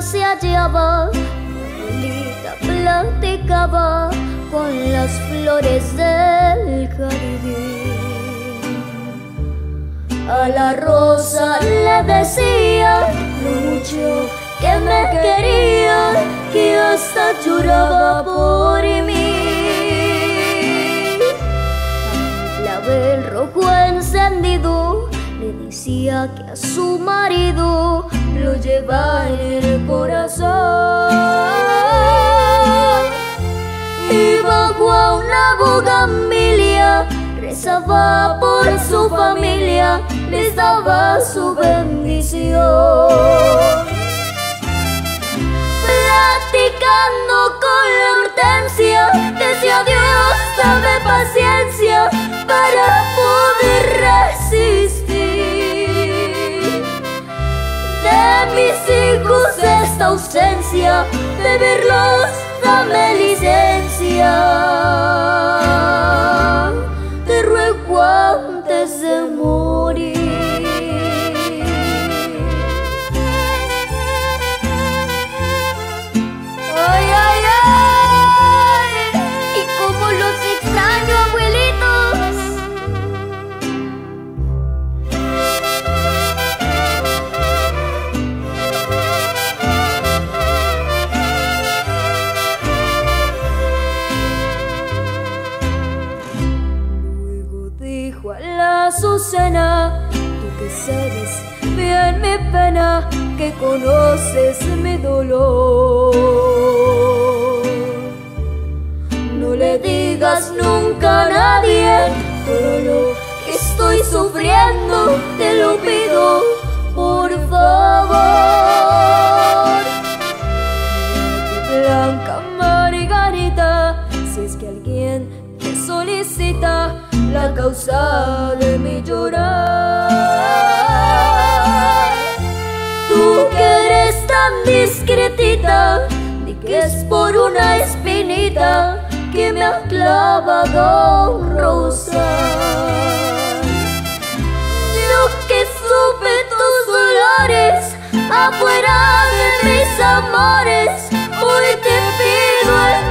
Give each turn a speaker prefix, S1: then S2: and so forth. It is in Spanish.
S1: se hallaba, Lolita platicaba con las flores del jardín. A la rosa le decía mucho que me quería, que hasta lloraba por decía que a su marido lo lleva en el corazón. Y bajo a una bugambilia rezaba por su familia, les daba su bendición. Platicando con la hortensia, decía Dios, dame paciencia mis hijos esta ausencia, de verlos, dame licencia. Dijo a la Azucena, tú que sabes bien mi pena, que conoces mi dolor. No le digas nunca a nadie todo lo que estoy sufriendo, te lo pido, por favor. Blanca Margarita, si es que alguien te solicita la causa de mi llorar. Tú que eres tan discretita, di que es por una espinita que me ha clavado un rosal. Yo que supe tus dolores afuera de mis amores, hoy te pido en